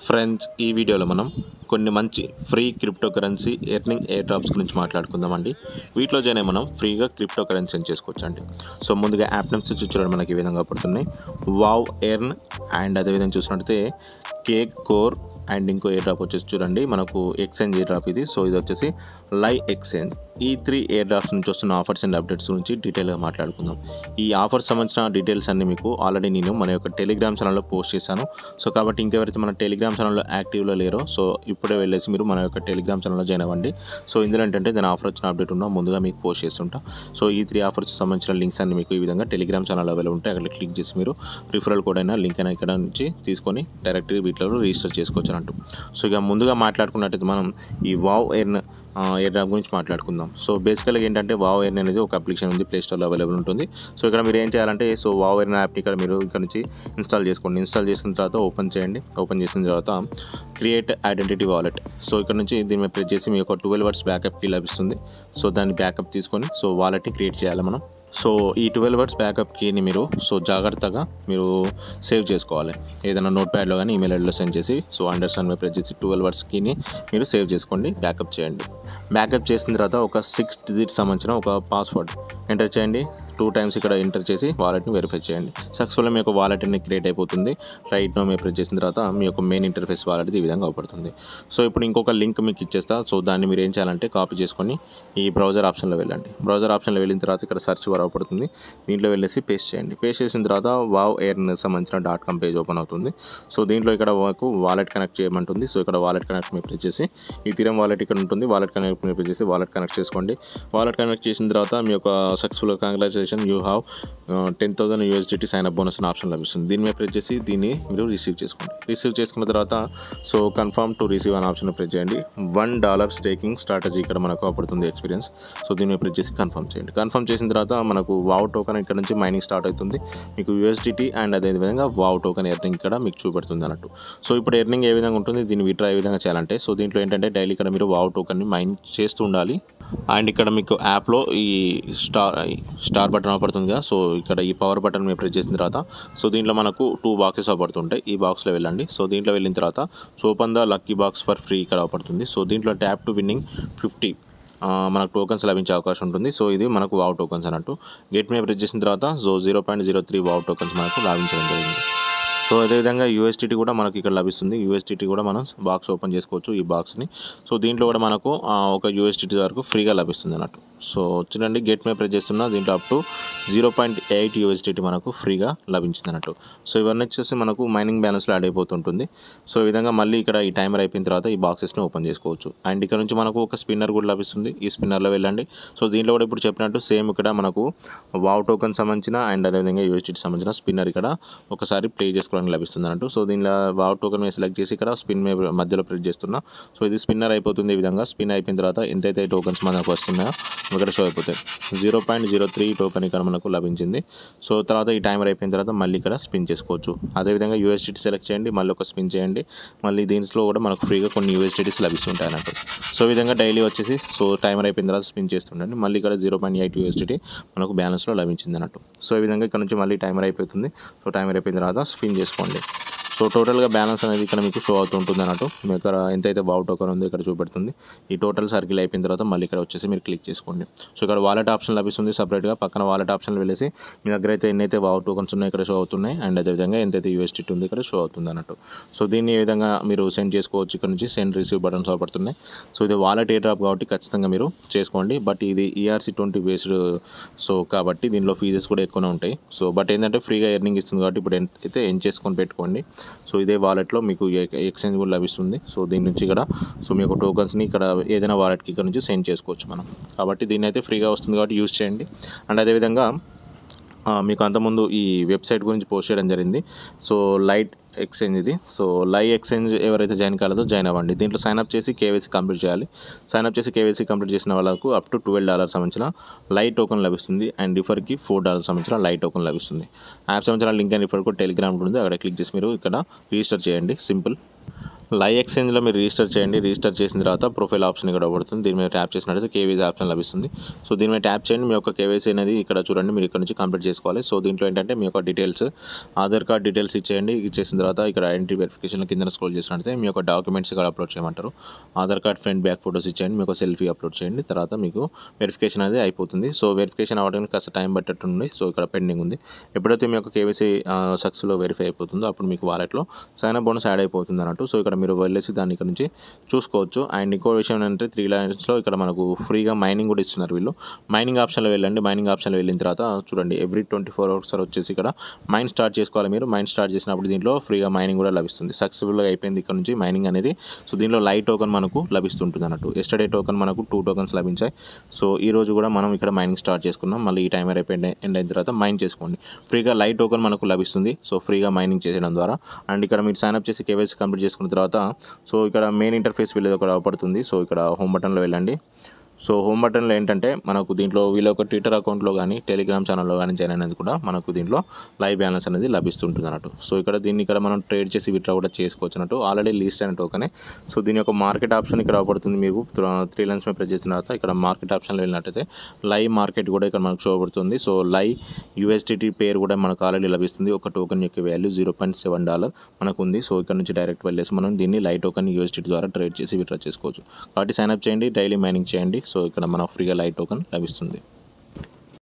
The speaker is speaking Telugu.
ఫ్రెండ్స్ ఈ వీడియోలో మనం కొన్ని మంచి free crypto currency earning airdrops గురించి మాట్లాడుకుందామండి. వీటిలో జనే మనం ఫ్రీగా క్రిప్టో కరెన్సీ అని చేసుకోవచ్చు అండి సో ముందుగా యాప్ నేమ్స్ చూడండి మనకి ఈ విధంగా పడుతున్నాయి. వావ్ ఎర్న్ అండ్ అదేవిధంగా చూసినట్టయితే కేక్ కోర్ అండ్ ఇంకో ఎయిర్ డ్రాప్ వచ్చేసి చూడండి. మనకు ఎక్స్చేంజ్ ఎయిర్ డ్రాప్ ఇది. సో ఇది వచ్చేసి లై ఎక్స్చేంజ్. ఈ త్రీ ఎయిర్ డ్రాప్స్ నుంచి వస్తున్న ఆఫర్స్ అండ్ అప్డేట్స్ గురించి డీటెయిల్గా మాట్లాడుకుందాం. ఈ ఆఫర్స్ సంబంధించిన డీటెయిల్స్ అన్ని మీకు ఆల్రెడీ నేను మన యొక్క టెలిగ్రామ్ ఛానల్లో పోస్ట్ చేశాను. సో కాబట్టి ఇంకెవరైతే మన టెలిగ్రామ్ ఛానల్లో యాక్టివ్లో లేరో సో ఇప్పుడే వెళ్ళేసి మీరు మన యొక్క టెలిగ్రామ్ ఛానల్లో జాయిన్ అవ్వండి. సో ఇందులో ఏంటంటే దాని ఆఫర్ వచ్చిన అప్డేట్ ఉన్నా ముందుగా మీకు పోస్ట్ చేస్తుంటా. సో ఈ త్రీ ఆఫర్స్ సంబంధించిన లింక్స్ అన్ని మీకు ఈ విధంగా టెలిగ్రామ్ ఛానల్ అవైలబుల్ ఉంటాయి. అక్కడ క్లిక్ చేసి మీరు రిఫరల్ కోడ్ అయినా లింక్ అయినా ఇక్కడ నుంచి తీసుకొని డైరెక్ట్గా వీటిలో రిజిస్టర్ చేసుకోవచ్చు అన్నట్టు. సో ఇక ముందుగా మాట్లాడుకున్నట్టయితే మనం ఈ వావ్ ఎయిర్ ఎయిర్ డ్రాప్ గురించి మాట్లాడుకుందాం. సో బేసికల్గా ఏంటంటే వావ్ ఎయిర్ అనేది ఒక అప్లికేషన్ ఉంది ప్లే స్టోర్లో అవైలబుల్ ఉంటుంది. సో ఇక్కడ మీరు ఏం చేయాలంటే సో వావ్ ఎయిర్ యాప్ని ఇక్కడ మీరు ఇక్కడ నుంచి ఇన్స్టాల్ చేసుకోండి. ఇన్స్టాల్ చేసిన తర్వాత ఓపెన్ చేయండి. ఓపెన్ చేసిన తర్వాత క్రియేట్ ఐడెంటిటీ వాలెట్ సో ఇక్కడ నుంచి దీని మీద ప్రెస్ చేసి మీ యొక్క ట్వెల్వ్ అవర్స్ బ్యాకప్కి లభిస్తుంది. సో దాన్ని బ్యాకప్ తీసుకొని సో వాలెట్ని క్రియేట్ చేయాలి మనం. సో ఈ ట్వెల్వ్ అవర్స్ బ్యాకప్ కీని మీరు సో జాగ్రత్తగా మీరు సేవ్ చేసుకోవాలి. ఏదైనా నోట్ ప్యాడ్లో కానీ ఈమెయిల్ ఐడిలో సెండ్ చేసి సో అండర్స్టాండ్ మీద ప్రెస్ చేసి ట్వెల్వ్ అవర్స్ కీని మీరు సేవ్ చేసుకోండి బ్యాకప్ చేయండి. బ్యాకప్ చేసిన తర్వాత ఒక సిక్స్ డిజిట్ సంబంధించిన ఒక పాస్వర్డ్ ఎంటర్ చేయండి. టూ టైమ్స్ ఇక్కడ ఎంటర్ చేసి వాలెట్ని వెరిఫై చేయండి. సక్సెస్ఫుల్ మీ యొక్క వాలెట్ అనేది క్రియేట్ అయిపోతుంది. రైట్ నో మీ ప్రెస్ చేసిన తర్వాత మీ యొక్క మెయిన్ ఇంటర్ఫేస్ వాలెట్ ఈ విధంగా అవుపడుతుంది. సో ఇప్పుడు ఇంకొక లింక్ మీకు ఇచ్చేస్తా. సో దాన్ని మీరు ఏం చేయాలంటే కాపీ చేసుకొని ఈ బ్రౌజర్ ఆప్షన్లో వెళ్ళండి. బ్రౌజర్ ఆప్షన్లో వెళ్ళిన తర్వాత ఇక్కడ సర్చ్ వర్ తెరవబడుతుంది దీంట్లో వెళ్ళేసి పేస్ట్ చేయండి. పేస్ట్ చేసిన తర్వాత వావ్ ఎయిర్ సంబంధించిన డాట్ కామ్ పేజ్ ఓపెన్ అవుతుంది. సో దీంట్లో ఇక్కడ మాకు వాలెట్ కనెక్ట్ చేయమంటుంది. సో ఇక్కడ వాలెట్ కనెక్ట్ మీరు ప్రెస్ చేసి ఈ తీరం వాలెట్ ఇక్కడ ఉంటుంది. వాలెట్ కనెక్ట్ మీరు ప్రెస్ చేసి వాలెట్ కనెక్ట్ చేసుకోండి. వాలెట్ కనెక్ట్ చేసిన తర్వాత మీ యొక్క successful congratulation you have ten thousand USDT sign up bonus అనే ఆప్షన్ లభిస్తుంది. దీని మీద ప్రెస్ చేసి దీన్ని మీరు రిసీవ్ చేసుకోండి. రిసీవ్ చేసుకున్న తర్వాత సో కన్ఫర్మ్ టు రిసీవ్ అనే ఆప్షన్ ప్రెస్ చేయండి. వన్ డాలర్ స్టేకింగ్ స్ట్రాటజీ ఇక్కడ మనకు అవపడుతుంది ఎక్స్పీరియన్స్ సో దీని మీద ప్రెస్ చేసి కన్ఫర్మ్ చేయండి. కన్ఫర్మ్ చేసిన తర్వాత మనకు వావ్ టోకన్ ఇక్కడ నుంచి మైనింగ్ స్టార్ట్ అవుతుంది. మీకు యూఎస్డిటీ అండ్ అదేవిధంగా వావ్ టోకన్ ఎర్నింగ్ ఇక్కడ మీకు చూపెడుతుంది అన్నట్టు. సో ఇప్పుడు ఎర్నింగ్ ఏ విధంగా ఉంటుంది? దీన్ని విడ్రా ఏ విధంగా చేయాలంటే సో దీంట్లో ఏంటంటే డైలీ ఇక్కడ మీరు వావ్ టోకన్ని మైన్ చేస్తూ ఉండాలి. అండ్ ఇక్కడ మీకు యాప్లో ఈ స్టార్ స్టార్ బటన్ అవపడుతుంది కదా సో ఇక్కడ ఈ పవర్ బటన్ మీరు ప్రెస్ చేసిన తర్వాత సో దీంట్లో మనకు టూ బాక్సెస్ అవపడుతుంటాయి. ఈ బాక్స్లో వెళ్ళండి. సో దీంట్లో వెళ్ళిన తర్వాత సోపంద the lucky box for free ఇక్కడ అవపడుతుంది. సో దీంట్లో ట్యాప్ టు విన్నింగ్ ఫిఫ్టీ మనకు టోకన్స్ లభించే అవకాశం ఉంటుంది. సో ఇది మనకు వావ్ టోకన్స్ అన్నట్టు. గేట్ మీద ప్రెస్ చేసిన తర్వాత so zero point zero three wow tokens మనకు లభించడం జరిగింది. సో అదేవిధంగా యూఎస్టీటీ కూడా మనకి ఇక్కడ లభిస్తుంది. యూఎస్టీటీ కూడా మనం బాక్స్ ఓపెన్ చేసుకోవచ్చు ఈ బాక్స్ని. సో దీంట్లో కూడా మనకు ఒక యూఎస్టీటీ వరకు ఫ్రీగా లభిస్తుంది అన్నట్టు. సో చూడండి గేట్ మీద ప్రెస్ చేస్తున్నా దీంట్లో up to zero point eight USDT మనకు ఫ్రీగా లభించింది అన్నట్టు. సో ఇవన్నీ వచ్చేసి మనకు మైనింగ్ బ్యాలెన్స్లో యాడ్ అయిపోతుంటుంది. సో ఈ విధంగా మళ్ళీ ఇక్కడ ఈ టైమర్ అయిపోయిన తర్వాత ఈ బాక్సెస్ని ఓపెన్ చేసుకోవచ్చు. అండ్ ఇక్కడ నుంచి మనకు ఒక స్పిన్నర్ కూడా లభిస్తుంది. ఈ స్పిన్నర్లో వెళ్ళండి. సో దీంట్లో కూడా ఇప్పుడు చెప్పినట్టు సేమ్ ఇక్కడ మనకు వావ్ టోకన్ సంబంధించిన అండ్ అదేవిధంగా యూఎస్టీటీ సంబంధించిన స్పిన్నర్ ఇక్కడ ఒకసారి ప్లే చేసుకోవడానికి లభిస్తుంది అన్నట్టు సో దీనిలో వావ్ టోకెన్ మీద సెలెక్ట్ చేసి ఇక్కడ స్పిన్ మధ్యలో ప్రెస్ చేస్తున్నా. సో ఇది స్పిన్నర్ అయిపోతుంది ఈ విధంగా. స్పిన్ అయిపోయిన తర్వాత ఎంతైతే టోకెన్స్ మనకు వస్తున్నాయో ఇక్కడ షో అయిపోతాయి. Zero point zero three token ఇక్కడ మనకు లభించింది. సో తర్వాత ఈ టైమర్ అయిపోయిన తర్వాత మళ్ళీ ఇక్కడ స్పిన్ చేసుకోవచ్చు. అదేవిధంగా యూఎస్టీటీ సెలెక్ట్ చేయండి మళ్ళీ ఒక స్పిన్ చేయండి. మళ్ళీ దీంట్లో కూడా మనకు ఫ్రీగా కొన్ని యూఎస్టీటీస్ లభిస్తుంటాయి అన్నట్టు. సో విధంగా డైలీ వచ్చేసి సో టైమర్ అయిపోయిన తర్వాత స్పిన్ చేస్తుండండి. మళ్ళీ ఇక్కడ జీరో పాయింట్ ఎయిట్ యూఎస్టీటీ మనకు బ్యాలెన్స్లో లభించింది అన్నట్టు. సో ఈ విధంగా ఇక్కడ నుంచి మళ్ళీ టైమర్ అయిపోతుంది. సో టైమర్ అయిపోయిన తర్వాత స్పిన్ చేసుకోండి. సో టోటల్గా బ్యాలెన్స్ అనేది ఇక్కడ మీకు షో అవుతుంటుంది అన్నట్టు. మీ ఇక్కడ ఎంతైతే వావ్ టోకన్ ఉందో ఇక్కడ చూపెడుతుంది. ఈ టోటల్ సర్కిల్ అయిపోయిన తర్వాత మళ్ళీ ఇక్కడ వచ్చేసి మీరు క్లిక్ చేసుకోండి. సో ఇక్కడ వాలెట్ ఆప్షన్ లభిస్తుంది సపరేట్గా పక్కన వాలెట్ ఆప్షన్ వెళ్ళేసి మీ దగ్గర అయితే ఎన్నైతే వావ్ టోకన్స్ ఉన్నాయో ఇక్కడ షో అవుతున్నాయి. అండ్ అదేవిధంగా ఎంతైతే యూఎస్టీ ఉంది ఇక్కడ షో అవుతుంది అన్నట్టు. సో దీన్ని ఏ విధంగా మీరు సెండ్ చేసుకోవచ్చు? ఇక్కడ నుంచి సెండ్ రిసీవ్ బటన్స్ అవపడుతున్నాయి. సో ఇది వాలెట్ ఏ డ్రాప్ కాబట్టి ఖచ్చితంగా మీరు చేసుకోండి. బట్ ఇది ఈఆర్సీ ట్వంటీ బేస్డ్ సో కాబట్టి దీనిలో ఫీజెస్ కూడా ఎక్కువనే ఉంటాయి. సో బట్ ఏంటంటే ఫ్రీగా ఎర్నింగ్ ఇస్తుంది కాబట్టి ఇప్పుడు అయితే ఎన్ చేసుకొని పెట్టుకోండి. సో ఇదే వాలెట్లో మీకు ఎక్స్చేంజ్ కూడా లభిస్తుంది. సో దీని నుంచి ఇక్కడ సో మీ యొక్క టోకన్స్ని ఇక్కడ ఏదైనా వాలెట్కి ఇక్కడ నుంచి సెండ్ చేసుకోవచ్చు మనం. కాబట్టి దీన్ని అయితే ఫ్రీగా వస్తుంది కాబట్టి యూజ్ చేయండి. అండ్ అదేవిధంగా మీకు అంతకుముందు ఈ వెబ్సైట్ గురించి పోస్ట్ చేయడం జరిగింది. సో లైట్ ఎక్స్చేంజ్ ఇది. సో లై ఎక్స్చేంజ్ ఎవరైతే జాయిన్ కాలేదో జాయిన్ అవ్వండి. దీంట్లో సైన్అప్ చేసి కేవైసీ కంప్లీట్ చేయాలి. సైన్అప్ చేసి కేవైసీ కంప్లీట్ చేసిన వాళ్ళకు అప్ టు ట్వెల్వ్ డాలర్స్ సంబంధించిన లై టోకన్ లభిస్తుంది. అండ్ రిఫర్కి ఫోర్ డాలర్స్ సంబంధించిన లై టోకన్ లభిస్తుంది. యాప్ సంబంధించిన లింక్ అండ్ రిఫర్ కూడా టెలిగ్రామ్ ఉంటుంది అక్కడ క్లిక్ చేసి మీరు ఇక్కడ రిజిస్టర్ చేయండి. సింపుల్ లై ఎక్స్చేంజ్లో మీరు రిజిస్టర్ చేయండి. రిజిస్టర్ చేసిన తర్వాత ప్రొఫైల్ ఆప్షన్ ఇక్కడ పడుతుంది. దీని మీద ట్యాప్ చేసినట్లయితే కేవీసీ ఆప్షన్ లభిస్తుంది. సో దీని మీద ట్యాప్ చేయండి. మీ యొక్క కేవైసీ అనేది ఇక్కడ చూడండి. మీరు ఇక్కడ నుంచి కంప్లీట్ చేసుకోవాలి. సో దీంట్లో ఏంటంటే మీ యొక్క డీటెయిల్స్ ఆధార్ కార్డ్ డీటెయిల్స్ ఇచ్చేయండి. ఇచ్చేసిన తర్వాత ఇక్కడ ఐడెంటిటీ వెరిఫికేషన్ కింద స్క్రోల్ చేసినట్లయితే మీ యొక్క డాక్యుమెంట్స్ ఇక్కడ అప్లోడ్ చేయమంటారు. Aadhaar card front back photos ఇచ్చేయండి. మీకు సెల్ఫీ అప్లోడ్ చేయండి. తర్వాత మీకు వెరిఫికేషన్ అనేది అయిపోతుంది. సో వెరిఫికేషన్ అవ్వడానికి కాస్త టైం పట్టేట్టుంది. సో ఇక్కడ పెండింగ్ ఉంది. ఎప్పుడైతే మీ యొక్క కేవైసీ సక్సెస్లో వెరిఫై అయిపోతుందో అప్పుడు మీకు వాలెట్లో సైన్ అప్ బోనస్ యాడ్ అయిపోతుంది అన్నట్టు. సో ఇక్కడ మీరు వెళ్ళేసి దాన్ని ఇక్కడ నుంచి చూసుకోవచ్చు. అండ్ ఇంకో విషయం ఏంటంటే త్రీ లైన్స్లో ఇక్కడ మనకు ఫ్రీగా మైనింగ్ కూడా ఇస్తున్నారు వీళ్ళు. మైనింగ్ ఆప్షన్లో వెళ్ళండి. మైనింగ్ ఆప్షన్లో వెళ్ళిన తర్వాత చూడండి ఎవ్రీ ట్వంటీ ఫోర్ అవర్స్ వచ్చేసి ఇక్కడ మైన్ స్టార్ట్ చేసుకోవాలి మీరు. మైన్ స్టార్ట్ చేసినప్పుడు దీంట్లో ఫ్రీగా మైనింగ్ కూడా లభిస్తుంది. సక్సెస్ఫుల్గా అయిపోయింది ఇక్కడ నుంచి మైనింగ్ అనేది. సో దీనిలో లైట్ టోకన్ మనకు లభిస్తుంటుంది అన్నట్టు. ఎస్టర్డే టోకన్ మనకు టూ టోకన్స్ లభించాయి. సో ఈ రోజు కూడా మనం ఇక్కడ మైనింగ్ స్టార్ట్ చేసుకున్నాం. మళ్ళీ ఈ టైమర్ అయిపోయింది ఎండ్ అయిన తర్వాత మైన్ చేసుకోండి. ఫ్రీగా లైట్ టోకన్ మనకు లభిస్తుంది. సో ఫ్రీగా మైనింగ్ చేయడం ద్వారా. అండ్ ఇక్కడ మీరు సైన్ అప్ చేసి కేవైసీ కంప్లీట్ చేసుకున్న తర్వాత సో ఇక్కడ మెయిన్ ఇంటర్ఫేస్ వెళ్ళేది ఒకటి అవపడుతుంది. సో ఇక్కడ హోమ్ బటన్లో వెళ్ళండి. సో హోమ్ బటన్లో ఏంటంటే మనకు దీంట్లో వీళ్ళ ట్విట్టర్ అకౌంట్లో కానీ టెలిగ్రామ్ ఛానల్లో కానీ జాయిన్ అనేది కూడా మనకు దీంట్లో లైవ్ బ్యాలెన్స్ అనేది లభిస్తుంటుంది అన్నట్టు. సో ఇక్కడ దీన్ని ఇక్కడ మనం ట్రేడ్ చేసి విత్డ్రా కూడా చేసుకోవచ్చు అన్నట్టు. ఆల్రెడీ లీస్ట్ అయిన టోకనే. సో దీని యొక్క మార్కెట్ ఆప్షన్ ఇక్కడ పడుతుంది మీకు. త్రీ లైన్స్ మీద ప్రెస్ చేసిన తర్వాత ఇక్కడ మార్కెట్ ఆప్షన్లో వెళ్ళినట్టయితే లైవ్ మార్కెట్ కూడా ఇక్కడ మనకు చూపడుతుంది సో లైవ్ యూఎస్డిటీ పేరు కూడా మనకు ఆల్రెడీ లభిస్తుంది. ఒక టోకెన్ యొక్క value zero point seven dollar మనకు ఉంది. సో ఇక్కడ నుంచి డైరెక్ట్ వెళ్ళేసి మనం దీన్ని లైవ్ టోకెన్ యూఎస్డిటీ ద్వారా ట్రేడ్ చేసి విత్డ్రా చేసుకోవచ్చు. కాబట్టి సైన్అప్ చేయండి డైలీ మైనింగ్ చేయండి. సో ఇక్కడ మనకు ఫ్రీగా లైట్ టోకెన్ లభిస్తుంది.